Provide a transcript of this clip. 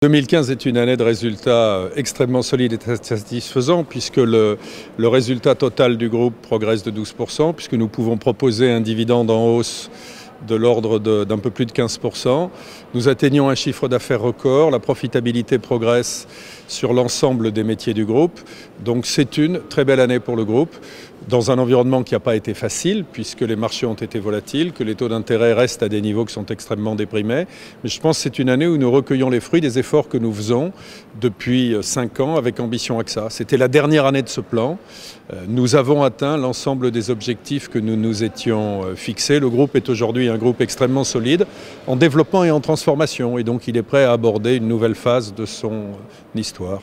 2015 est une année de résultats extrêmement solides et satisfaisants puisque le, le, résultat total du groupe progresse de 12%, puisque nous pouvons proposer un dividende en hausse de l'ordre d'un peu plus de 15%. Nous atteignons un chiffre d'affaires record, la profitabilité progresse sur l'ensemble des métiers du groupe. Donc c'est une très belle année pour le groupe, dans un environnement qui n'a pas été facile, puisque les marchés ont été volatiles, que les taux d'intérêt restent à des niveaux qui sont extrêmement déprimés. Mais je pense que c'est une année où nous recueillons les fruits des efforts que nous faisons depuis cinq ans avec Ambition AXA. C'était la dernière année de ce plan. Euh, nous avons atteint l'ensemble des objectifs que nous nous étions euh, fixés. Le groupe est aujourd'hui un groupe extrêmement solide, en développement et en transformation, et donc il est prêt à aborder une nouvelle phase de son histoire.